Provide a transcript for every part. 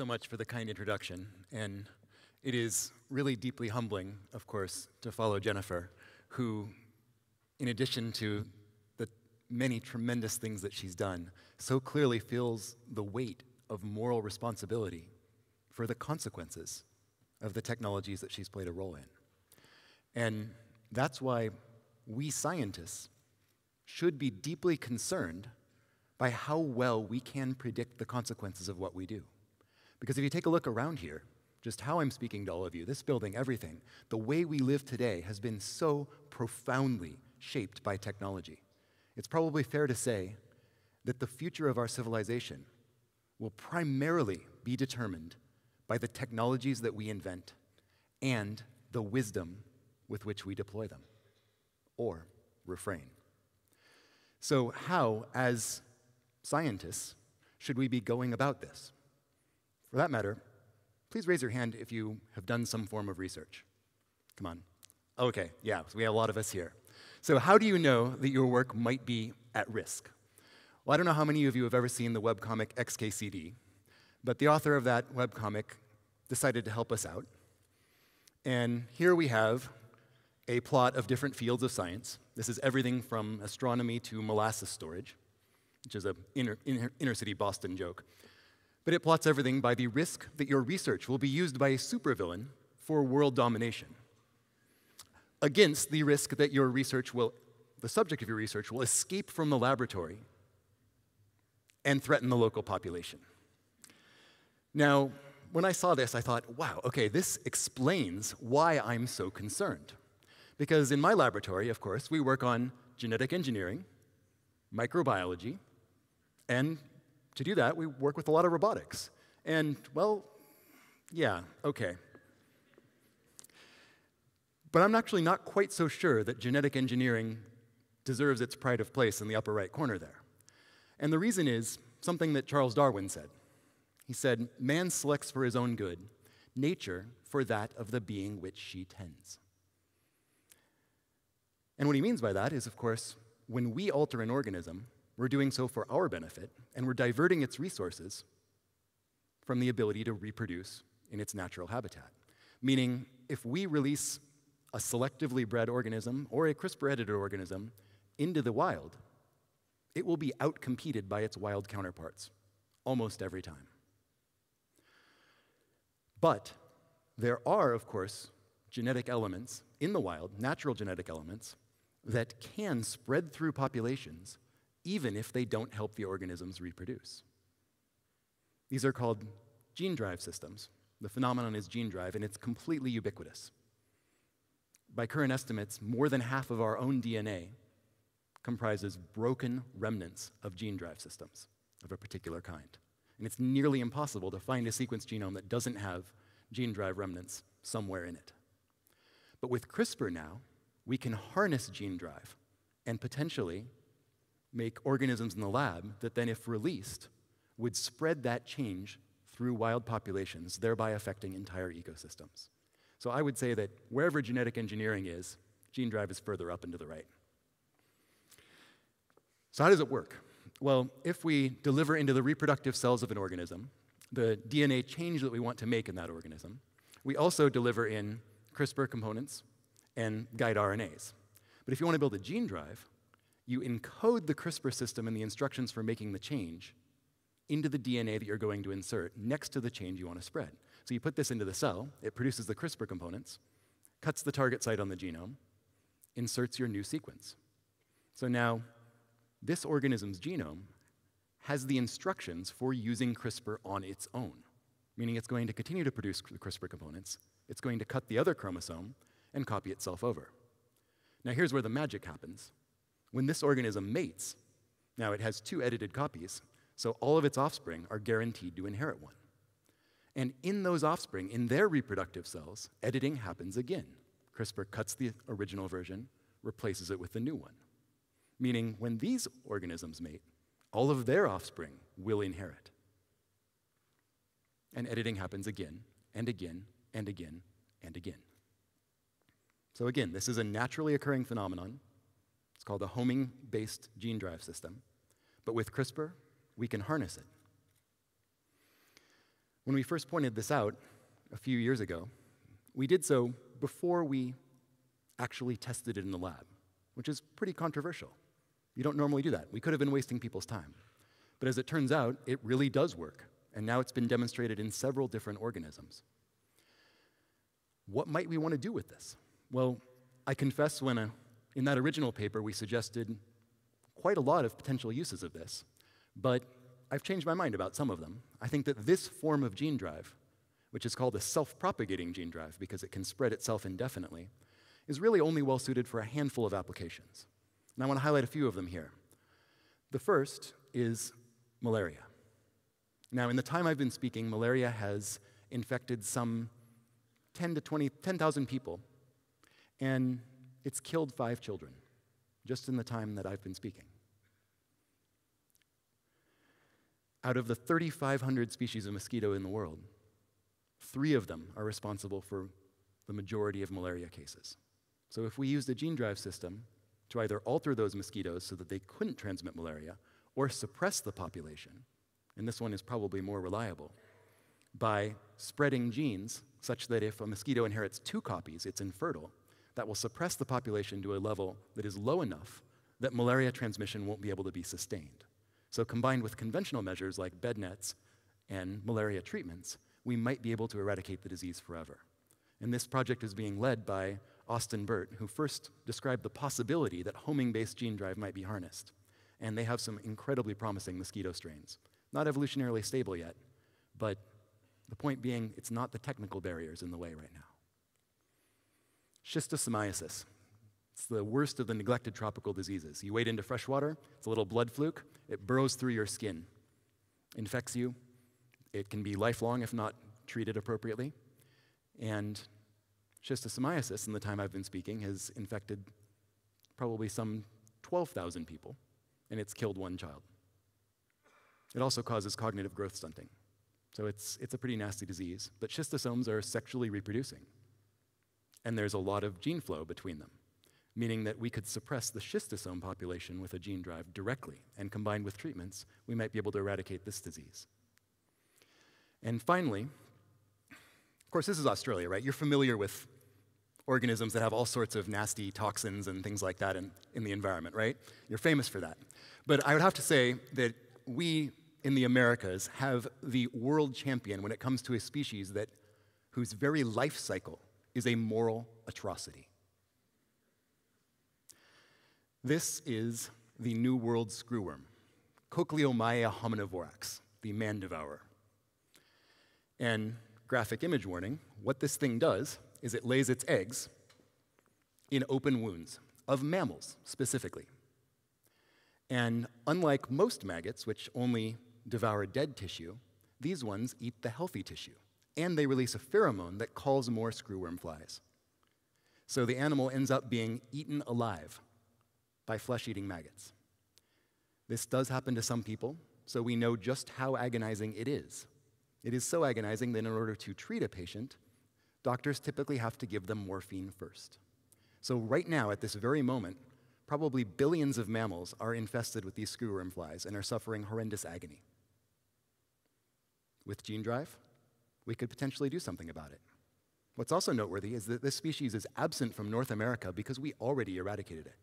so much for the kind introduction. And it is really deeply humbling, of course, to follow Jennifer, who, in addition to the many tremendous things that she's done, so clearly feels the weight of moral responsibility for the consequences of the technologies that she's played a role in. And that's why we scientists should be deeply concerned by how well we can predict the consequences of what we do. Because if you take a look around here, just how I'm speaking to all of you, this building, everything, the way we live today has been so profoundly shaped by technology. It's probably fair to say that the future of our civilization will primarily be determined by the technologies that we invent and the wisdom with which we deploy them, or refrain. So, how, as scientists, should we be going about this? For that matter, please raise your hand if you have done some form of research. Come on. Okay, yeah, so we have a lot of us here. So, how do you know that your work might be at risk? Well, I don't know how many of you have ever seen the webcomic XKCD, but the author of that webcomic decided to help us out. And here we have a plot of different fields of science. This is everything from astronomy to molasses storage, which is an inner, inner, inner city Boston joke but it plots everything by the risk that your research will be used by a supervillain for world domination, against the risk that your research will, the subject of your research will escape from the laboratory and threaten the local population. Now, when I saw this, I thought, wow, okay, this explains why I'm so concerned. Because in my laboratory, of course, we work on genetic engineering, microbiology, and to do that, we work with a lot of robotics. And, well, yeah, okay. But I'm actually not quite so sure that genetic engineering deserves its pride of place in the upper right corner there. And the reason is something that Charles Darwin said. He said, Man selects for his own good, nature for that of the being which she tends. And what he means by that is, of course, when we alter an organism, we're doing so for our benefit, and we're diverting its resources from the ability to reproduce in its natural habitat. Meaning, if we release a selectively bred organism or a CRISPR edited organism into the wild, it will be outcompeted by its wild counterparts almost every time. But there are, of course, genetic elements in the wild, natural genetic elements, that can spread through populations even if they don't help the organisms reproduce. These are called gene drive systems. The phenomenon is gene drive, and it's completely ubiquitous. By current estimates, more than half of our own DNA comprises broken remnants of gene drive systems of a particular kind. And it's nearly impossible to find a sequence genome that doesn't have gene drive remnants somewhere in it. But with CRISPR now, we can harness gene drive and potentially make organisms in the lab that then, if released, would spread that change through wild populations, thereby affecting entire ecosystems. So I would say that wherever genetic engineering is, gene drive is further up and to the right. So, how does it work? Well, if we deliver into the reproductive cells of an organism the DNA change that we want to make in that organism, we also deliver in CRISPR components and guide RNAs. But if you want to build a gene drive, you encode the CRISPR system and the instructions for making the change into the DNA that you're going to insert next to the change you want to spread. So you put this into the cell, it produces the CRISPR components, cuts the target site on the genome, inserts your new sequence. So now, this organism's genome has the instructions for using CRISPR on its own, meaning it's going to continue to produce the CRISPR components, it's going to cut the other chromosome and copy itself over. Now, here's where the magic happens. When this organism mates, now it has two edited copies, so all of its offspring are guaranteed to inherit one. And in those offspring, in their reproductive cells, editing happens again. CRISPR cuts the original version, replaces it with the new one. Meaning, when these organisms mate, all of their offspring will inherit. And editing happens again and again and again and again. So, again, this is a naturally occurring phenomenon it's called a homing based gene drive system. But with CRISPR, we can harness it. When we first pointed this out a few years ago, we did so before we actually tested it in the lab, which is pretty controversial. You don't normally do that. We could have been wasting people's time. But as it turns out, it really does work, and now it's been demonstrated in several different organisms. What might we want to do with this? Well, I confess when uh, in that original paper we suggested quite a lot of potential uses of this, but I've changed my mind about some of them. I think that this form of gene drive, which is called a self propagating gene drive because it can spread itself indefinitely, is really only well suited for a handful of applications. And I want to highlight a few of them here. The first is malaria. Now, in the time I've been speaking, malaria has infected some 10 to 20, 10,000 people, and it's killed five children just in the time that I've been speaking. Out of the 3,500 species of mosquito in the world, three of them are responsible for the majority of malaria cases. So if we used a gene drive system to either alter those mosquitoes so that they couldn't transmit malaria or suppress the population, and this one is probably more reliable, by spreading genes such that if a mosquito inherits two copies, it's infertile, that will suppress the population to a level that is low enough that malaria transmission won't be able to be sustained. So, combined with conventional measures like bed nets and malaria treatments, we might be able to eradicate the disease forever. And this project is being led by Austin Burt, who first described the possibility that homing based gene drive might be harnessed. And they have some incredibly promising mosquito strains. Not evolutionarily stable yet, but the point being, it's not the technical barriers in the way right now. Schistosomiasis. It's the worst of the neglected tropical diseases. You wade into fresh water, it's a little blood fluke, it burrows through your skin, infects you. It can be lifelong if not treated appropriately. And schistosomiasis, in the time I've been speaking, has infected probably some 12,000 people, and it's killed one child. It also causes cognitive growth stunting. So it's, it's a pretty nasty disease. But schistosomes are sexually reproducing. And there's a lot of gene flow between them, meaning that we could suppress the schistosome population with a gene drive directly. And combined with treatments, we might be able to eradicate this disease. And finally, of course, this is Australia, right? You're familiar with organisms that have all sorts of nasty toxins and things like that in, in the environment, right? You're famous for that. But I would have to say that we in the Americas have the world champion when it comes to a species that, whose very life cycle is a moral atrocity. This is the New World screwworm, Cochliomyia hominivorax, the man devourer. And graphic image warning what this thing does is it lays its eggs in open wounds of mammals specifically. And unlike most maggots, which only devour dead tissue, these ones eat the healthy tissue, and they release a pheromone that calls more screwworm flies. So the animal ends up being eaten alive by flesh eating maggots. This does happen to some people, so we know just how agonizing it is. It is so agonizing that in order to treat a patient, doctors typically have to give them morphine first. So, right now, at this very moment, probably billions of mammals are infested with these screwworm flies and are suffering horrendous agony. With gene drive, we could potentially do something about it. What's also noteworthy is that this species is absent from North America because we already eradicated it,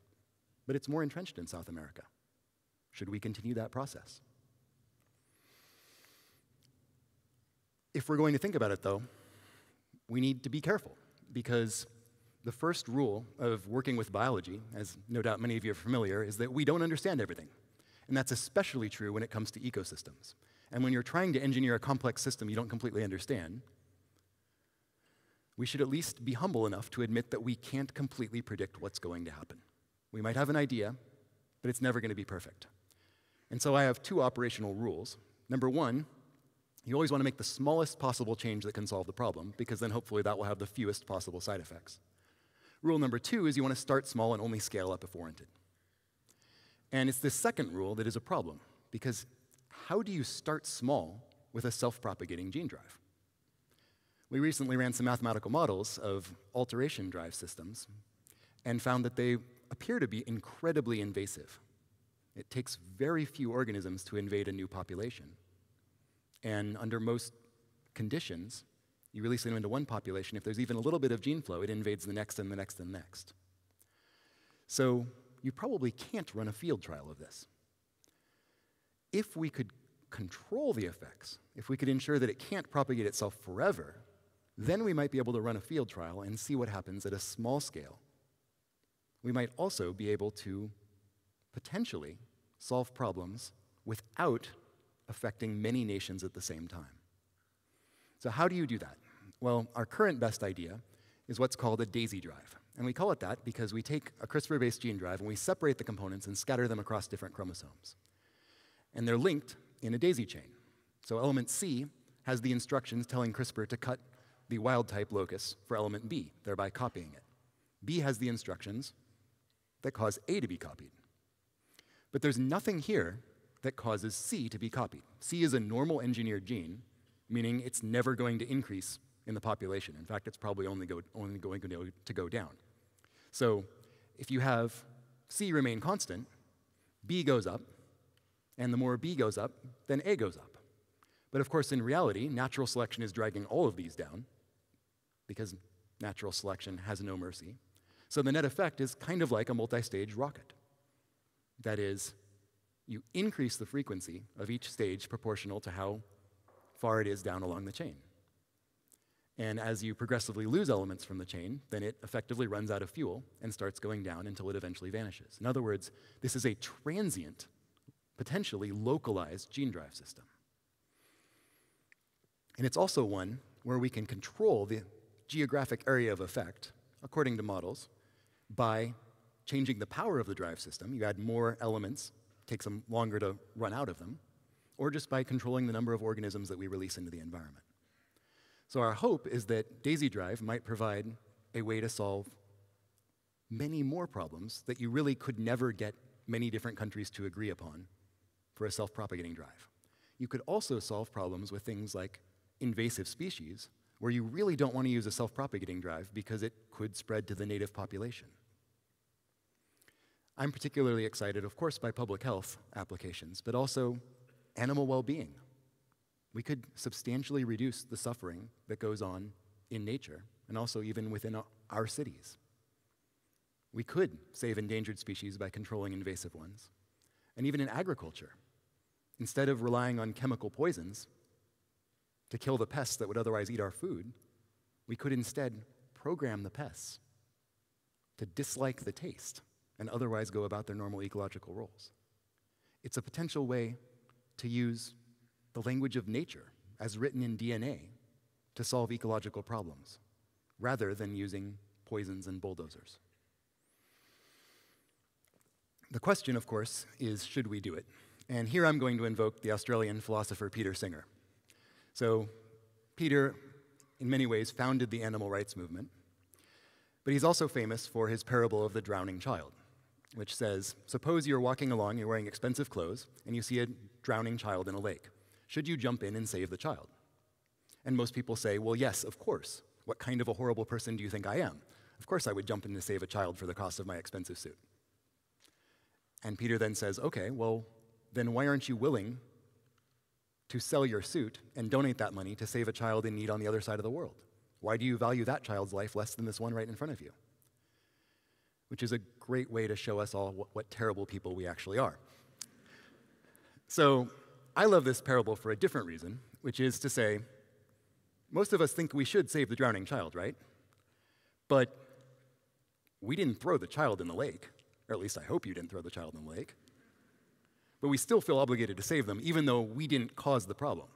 but it's more entrenched in South America. Should we continue that process? If we're going to think about it, though, we need to be careful because the first rule of working with biology, as no doubt many of you are familiar, is that we don't understand everything. And that's especially true when it comes to ecosystems. And when you're trying to engineer a complex system you don't completely understand, we should at least be humble enough to admit that we can't completely predict what's going to happen. We might have an idea, but it's never going to be perfect. And so I have two operational rules. Number one, you always want to make the smallest possible change that can solve the problem, because then hopefully that will have the fewest possible side effects. Rule number two is you want to start small and only scale up if warranted. And it's this second rule that is a problem, because how do you start small with a self propagating gene drive? We recently ran some mathematical models of alteration drive systems and found that they appear to be incredibly invasive. It takes very few organisms to invade a new population. And under most conditions, you release them into one population. If there's even a little bit of gene flow, it invades the next and the next and the next. So you probably can't run a field trial of this. If we could control the effects, if we could ensure that it can't propagate itself forever, then we might be able to run a field trial and see what happens at a small scale. We might also be able to potentially solve problems without affecting many nations at the same time. So, how do you do that? Well, our current best idea is what's called a daisy drive. And we call it that because we take a CRISPR based gene drive and we separate the components and scatter them across different chromosomes. And they're linked in a daisy chain. So, element C has the instructions telling CRISPR to cut the wild type locus for element B, thereby copying it. B has the instructions that cause A to be copied. But there's nothing here that causes C to be copied. C is a normal engineered gene, meaning it's never going to increase in the population. In fact, it's probably only, go, only going to go down. So if you have C remain constant, B goes up, and the more B goes up, then A goes up. But of course, in reality, natural selection is dragging all of these down because natural selection has no mercy. So the net effect is kind of like a multi stage rocket. That is, you increase the frequency of each stage proportional to how far it is down along the chain. And as you progressively lose elements from the chain, then it effectively runs out of fuel and starts going down until it eventually vanishes. In other words, this is a transient, potentially localized gene drive system. And it's also one where we can control the geographic area of effect, according to models, by changing the power of the drive system. You add more elements, takes them longer to run out of them, or just by controlling the number of organisms that we release into the environment. So our hope is that Daisy Drive might provide a way to solve many more problems that you really could never get many different countries to agree upon for a self-propagating drive. You could also solve problems with things like invasive species, where you really don't want to use a self-propagating drive because it could spread to the native population. I'm particularly excited, of course, by public health applications, but also animal well-being. We could substantially reduce the suffering that goes on in nature and also even within our cities. We could save endangered species by controlling invasive ones. And even in agriculture, instead of relying on chemical poisons to kill the pests that would otherwise eat our food, we could instead program the pests to dislike the taste and otherwise go about their normal ecological roles. It's a potential way to use the language of nature as written in DNA to solve ecological problems rather than using poisons and bulldozers. The question, of course, is should we do it? And here I'm going to invoke the Australian philosopher Peter Singer. So, Peter, in many ways, founded the animal rights movement, but he's also famous for his parable of the drowning child which says Suppose you're walking along, you're wearing expensive clothes, and you see a drowning child in a lake. Should you jump in and save the child? And most people say, Well, yes, of course. What kind of a horrible person do you think I am? Of course, I would jump in to save a child for the cost of my expensive suit. And Peter then says, Okay, well, then why aren't you willing to sell your suit and donate that money to save a child in need on the other side of the world? Why do you value that child's life less than this one right in front of you? which is a great way to show us all what, what terrible people we actually are. So, I love this parable for a different reason, which is to say, most of us think we should save the drowning child, right? But we didn't throw the child in the lake, or at least I hope you didn't throw the child in the lake. But we still feel obligated to save them, even though we didn't cause the problem.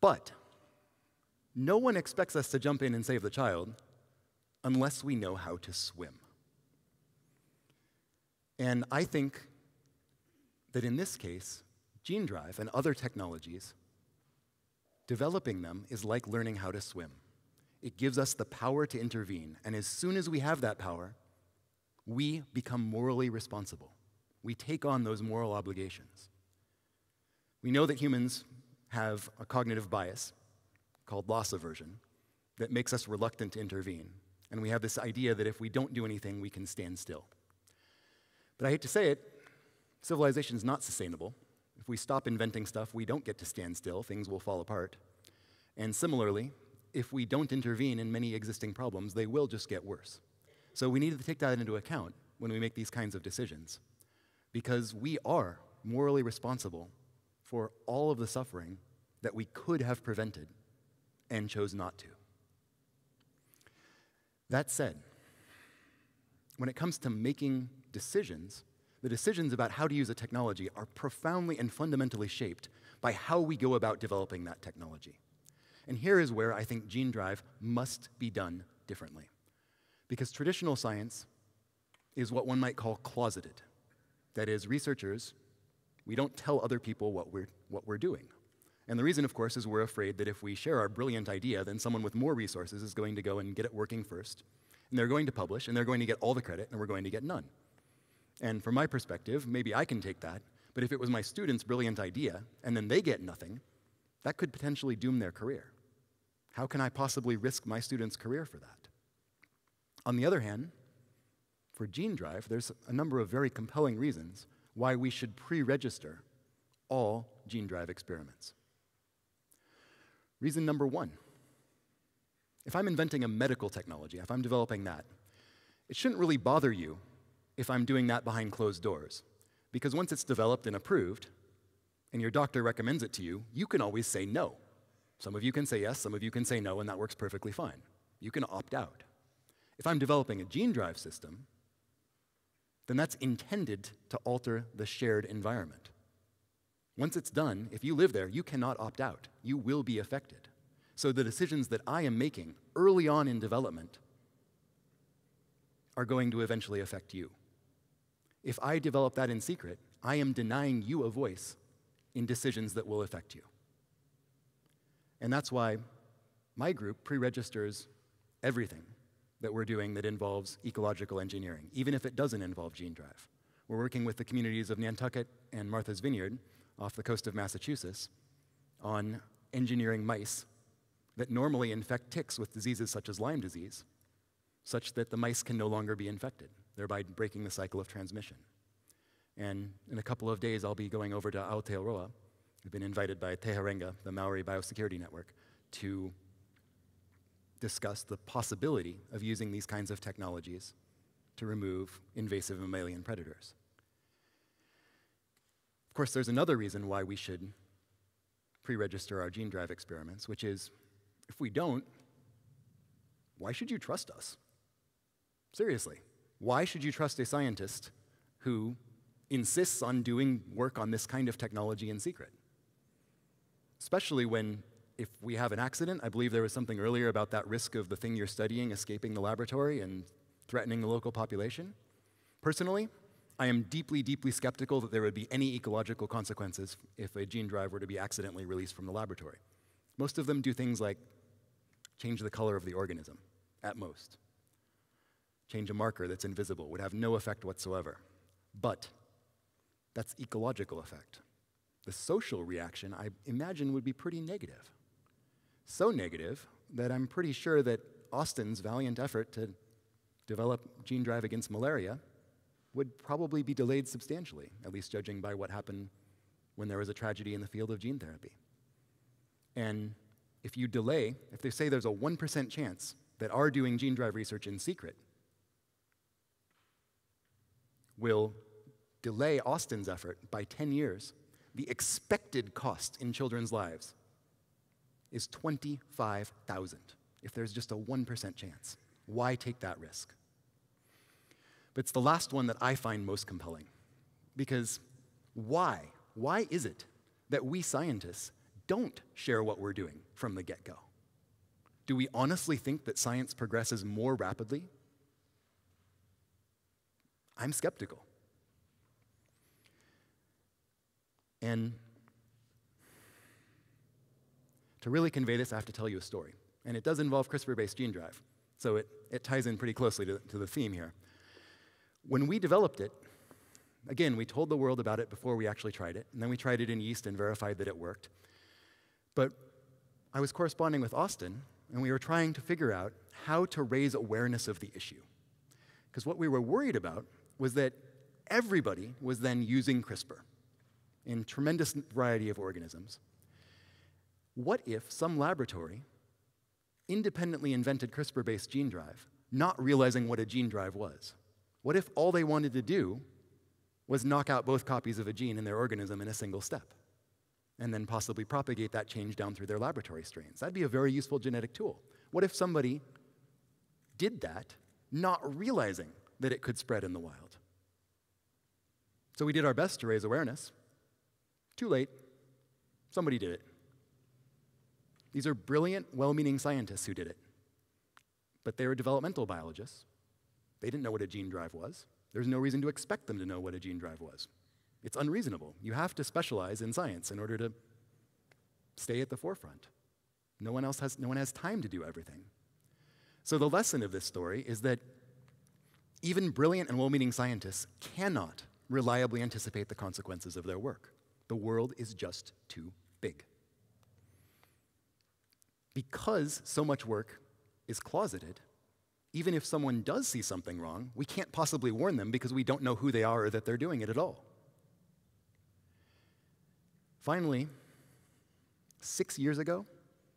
But no one expects us to jump in and save the child unless we know how to swim. And I think that in this case, Gene Drive and other technologies, developing them is like learning how to swim. It gives us the power to intervene, and as soon as we have that power, we become morally responsible. We take on those moral obligations. We know that humans have a cognitive bias called loss aversion that makes us reluctant to intervene. And we have this idea that if we don't do anything, we can stand still. But I hate to say it, civilization is not sustainable. If we stop inventing stuff, we don't get to stand still, things will fall apart. And similarly, if we don't intervene in many existing problems, they will just get worse. So we need to take that into account when we make these kinds of decisions, because we are morally responsible for all of the suffering that we could have prevented and chose not to. That said, when it comes to making decisions, the decisions about how to use a technology are profoundly and fundamentally shaped by how we go about developing that technology. And here is where I think gene drive must be done differently. Because traditional science is what one might call closeted. That is, researchers, we don't tell other people what we're, what we're doing. And the reason, of course, is we're afraid that if we share our brilliant idea, then someone with more resources is going to go and get it working first. And they're going to publish, and they're going to get all the credit, and we're going to get none. And from my perspective, maybe I can take that, but if it was my student's brilliant idea, and then they get nothing, that could potentially doom their career. How can I possibly risk my student's career for that? On the other hand, for Gene Drive, there's a number of very compelling reasons why we should pre register all Gene Drive experiments. Reason number one if I'm inventing a medical technology, if I'm developing that, it shouldn't really bother you if I'm doing that behind closed doors. Because once it's developed and approved, and your doctor recommends it to you, you can always say no. Some of you can say yes, some of you can say no, and that works perfectly fine. You can opt out. If I'm developing a gene drive system, then that's intended to alter the shared environment. Once it's done, if you live there, you cannot opt out. You will be affected. So the decisions that I am making early on in development are going to eventually affect you. If I develop that in secret, I am denying you a voice in decisions that will affect you. And that's why my group pre registers everything that we're doing that involves ecological engineering, even if it doesn't involve gene drive. We're working with the communities of Nantucket and Martha's Vineyard off the coast of Massachusetts on engineering mice that normally infect ticks with diseases such as Lyme disease, such that the mice can no longer be infected, thereby breaking the cycle of transmission. And in a couple of days, I'll be going over to Aotearoa. We've been invited by Te Harenga, the Maori Biosecurity Network, to discuss the possibility of using these kinds of technologies to remove invasive mammalian predators. Of course, there's another reason why we should pre register our gene drive experiments, which is if we don't, why should you trust us? Seriously, why should you trust a scientist who insists on doing work on this kind of technology in secret? Especially when, if we have an accident, I believe there was something earlier about that risk of the thing you're studying escaping the laboratory and threatening the local population. Personally, I am deeply, deeply skeptical that there would be any ecological consequences if a gene drive were to be accidentally released from the laboratory. Most of them do things like change the color of the organism, at most. Change a marker that's invisible, would have no effect whatsoever. But that's ecological effect. The social reaction, I imagine, would be pretty negative. So negative that I'm pretty sure that Austin's valiant effort to develop gene drive against malaria would probably be delayed substantially, at least judging by what happened when there was a tragedy in the field of gene therapy. And if you delay, if they say there's a 1% chance that our doing gene drive research in secret will delay Austin's effort by 10 years, the expected cost in children's lives is 25,000 if there's just a 1% chance. Why take that risk? But it's the last one that I find most compelling. Because why? Why is it that we scientists don't share what we're doing from the get go? Do we honestly think that science progresses more rapidly? I'm skeptical. And to really convey this, I have to tell you a story. And it does involve CRISPR based gene drive. So it, it ties in pretty closely to, to the theme here. When we developed it, again, we told the world about it before we actually tried it, and then we tried it in yeast and verified that it worked. But I was corresponding with Austin, and we were trying to figure out how to raise awareness of the issue. Because what we were worried about was that everybody was then using CRISPR in tremendous variety of organisms. What if some laboratory independently invented CRISPR based gene drive, not realizing what a gene drive was? What if all they wanted to do was knock out both copies of a gene in their organism in a single step? And then possibly propagate that change down through their laboratory strains. That'd be a very useful genetic tool. What if somebody did that, not realizing that it could spread in the wild? So we did our best to raise awareness. Too late. Somebody did it. These are brilliant, well meaning scientists who did it. But they were developmental biologists. They didn't know what a gene drive was. There's no reason to expect them to know what a gene drive was. It's unreasonable. You have to specialize in science in order to stay at the forefront. No one else has, no one has time to do everything. So the lesson of this story is that even brilliant and well meaning scientists cannot reliably anticipate the consequences of their work. The world is just too big. Because so much work is closeted, even if someone does see something wrong, we can't possibly warn them because we don't know who they are or that they're doing it at all. Finally, six years ago,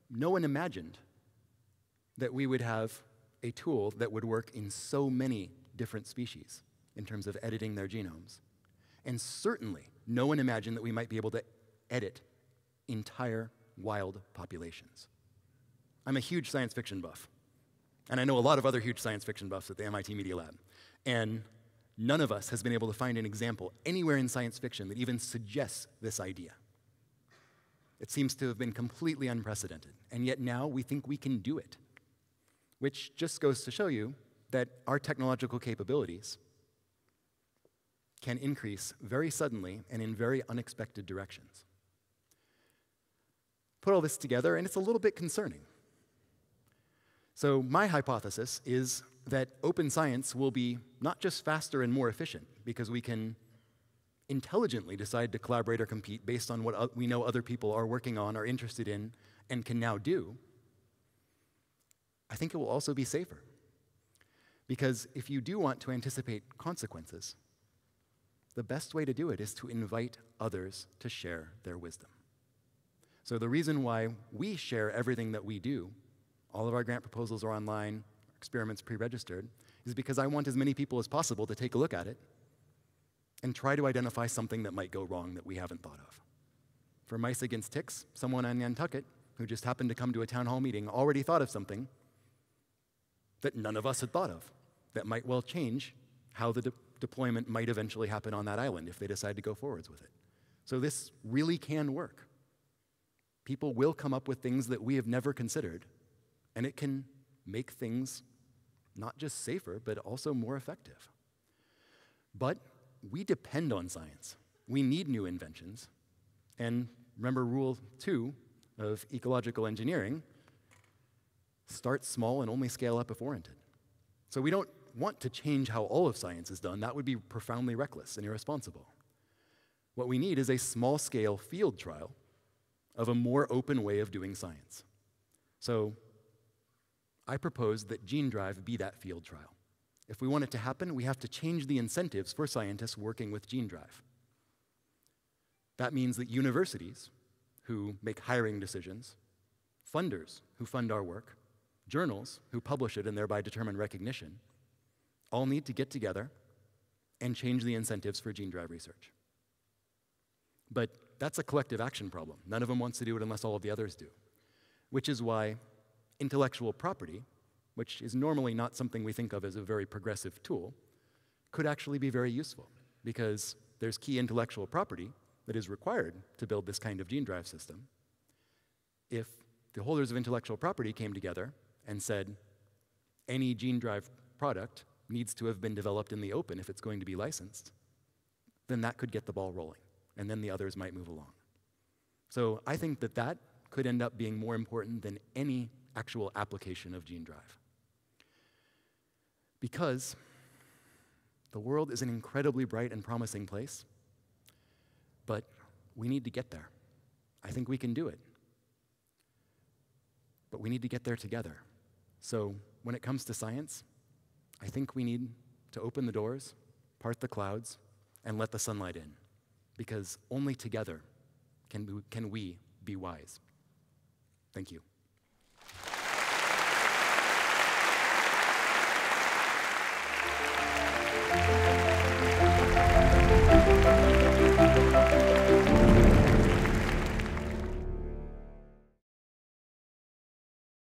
no one imagined that we would have a tool that would work in so many different species in terms of editing their genomes. And certainly, no one imagined that we might be able to edit entire wild populations. I'm a huge science fiction buff, and I know a lot of other huge science fiction buffs at the MIT Media Lab. And none of us has been able to find an example anywhere in science fiction that even suggests this idea. It seems to have been completely unprecedented, and yet now we think we can do it, which just goes to show you that our technological capabilities can increase very suddenly and in very unexpected directions. Put all this together, and it's a little bit concerning. So, my hypothesis is that open science will be not just faster and more efficient because we can intelligently decide to collaborate or compete based on what we know other people are working on, are interested in, and can now do. I think it will also be safer. Because if you do want to anticipate consequences, the best way to do it is to invite others to share their wisdom. So, the reason why we share everything that we do all of our grant proposals are online, experiments pre registered, is because I want as many people as possible to take a look at it and try to identify something that might go wrong that we haven't thought of. For Mice Against Ticks, someone on Nantucket who just happened to come to a town hall meeting already thought of something that none of us had thought of that might well change how the de- deployment might eventually happen on that island if they decide to go forwards with it. So this really can work. People will come up with things that we have never considered and it can make things not just safer, but also more effective. But we depend on science. We need new inventions. And remember rule two of ecological engineering start small and only scale up if warranted. So we don't want to change how all of science is done. That would be profoundly reckless and irresponsible. What we need is a small scale field trial of a more open way of doing science. So I propose that Gene Drive be that field trial. If we want it to happen, we have to change the incentives for scientists working with Gene Drive. That means that universities, who make hiring decisions, funders, who fund our work, journals, who publish it and thereby determine recognition, all need to get together and change the incentives for gene drive research. But that's a collective action problem. None of them wants to do it unless all of the others do, which is why intellectual property, which is normally not something we think of as a very progressive tool, could actually be very useful because there's key intellectual property that is required to build this kind of gene drive system. If the holders of intellectual property came together and said, any gene drive product needs to have been developed in the open if it's going to be licensed, then that could get the ball rolling, and then the others might move along. So I think that that could end up being more important than any actual application of Gene Drive. Because the world is an incredibly bright and promising place, but we need to get there. I think we can do it. But we need to get there together. So when it comes to science, I think we need to open the doors, part the clouds, and let the sunlight in. Because only together can we, can we be wise. Thank you.